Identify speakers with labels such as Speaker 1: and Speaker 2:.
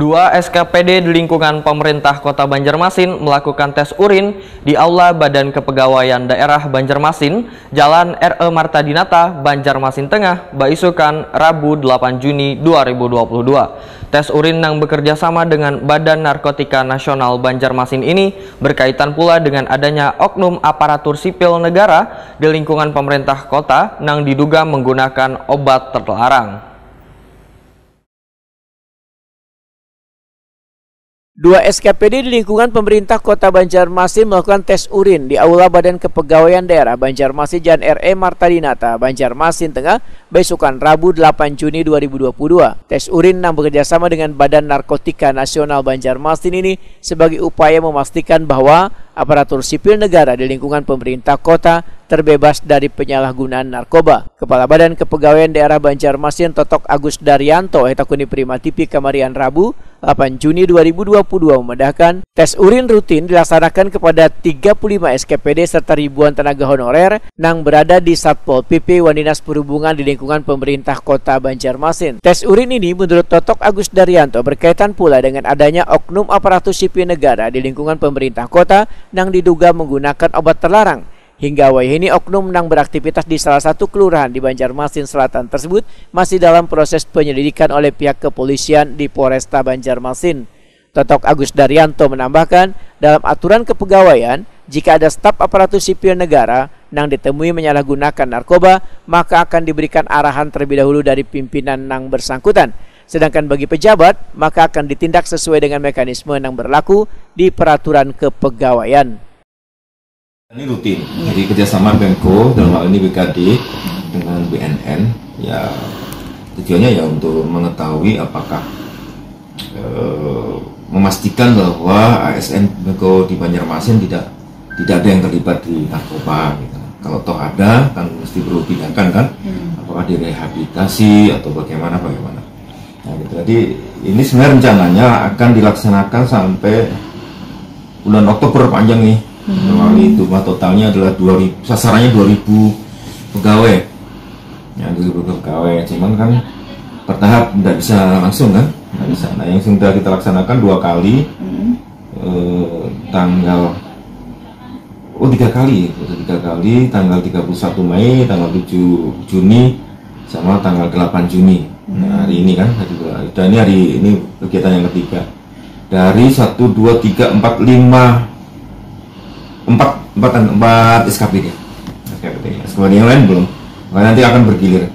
Speaker 1: Dua SKPD di lingkungan pemerintah kota Banjarmasin melakukan tes urin di Aula Badan Kepegawaian Daerah Banjarmasin, Jalan RE Marta Dinata, Banjarmasin Tengah, Baisukan, Rabu 8 Juni 2022. Tes urin yang bekerja sama dengan Badan Narkotika Nasional Banjarmasin ini berkaitan pula dengan adanya oknum aparatur sipil negara di lingkungan pemerintah kota yang diduga menggunakan obat terlarang.
Speaker 2: Dua SKPD di lingkungan pemerintah kota Banjarmasin melakukan tes urin di Aula Badan Kepegawaian Daerah Banjarmasin Jan RE Marta Dinata, Banjarmasin Tengah, besokan Rabu 8 Juni 2022. Tes urin yang bekerjasama dengan Badan Narkotika Nasional Banjarmasin ini sebagai upaya memastikan bahwa aparatur sipil negara di lingkungan pemerintah kota terbebas dari penyalahgunaan narkoba. Kepala Badan Kepegawaian Daerah Banjarmasin Totok Agus Daryanto Hetakuni Prima TV Kamarian Rabu 8 Juni 2022 memedahkan tes urin rutin dilaksanakan kepada 35 SKPD serta ribuan tenaga honorer yang berada di Satpol PP Waninas Perhubungan di lingkungan pemerintah kota Banjarmasin. Tes urin ini menurut Totok Agus Daryanto berkaitan pula dengan adanya oknum aparatus sipil negara di lingkungan pemerintah kota yang diduga menggunakan obat terlarang Hingga ini oknum yang beraktivitas di salah satu kelurahan di Banjarmasin Selatan tersebut masih dalam proses penyelidikan oleh pihak kepolisian di Polresta Banjarmasin. Totok Agus Daryanto menambahkan, dalam aturan kepegawaian, jika ada staf aparatus sipil negara yang ditemui menyalahgunakan narkoba, maka akan diberikan arahan terlebih dahulu dari pimpinan yang bersangkutan. Sedangkan bagi pejabat, maka akan ditindak sesuai dengan mekanisme yang berlaku di peraturan kepegawaian.
Speaker 3: Ini rutin, ya. jadi kerjasama Pemko dalam hal ini BKD dengan BNN ya tujuannya ya untuk mengetahui apakah e, memastikan bahwa ASN Pemko di Banjarmasin tidak tidak ada yang terlibat di narkoba. Gitu. Kalau toh ada kan mesti perlu tindakan kan, hmm. apakah direhabilitasi atau bagaimana bagaimana. Nah, gitu. Jadi ini sebenarnya rencananya akan dilaksanakan sampai bulan Oktober panjang nih Hmm. itu mah totalnya adalah 2000 sasarannya 2000 pegawai. Ya 2000 pegawai. Cuman kan bertahap tidak bisa langsung kan? Tidak bisa. Nah yang sudah kita laksanakan dua kali hmm. eh, tanggal oh tiga kali, tiga kali tanggal 31 Mei, tanggal 7 Juni, sama tanggal 8 Juni. Nah, hari ini kan hari dan ini hari ini kegiatan yang ketiga dari 1 2 3 4 5 empat empat empat SKPD SKPD SKPD yang lain belum. Nanti akan bergilir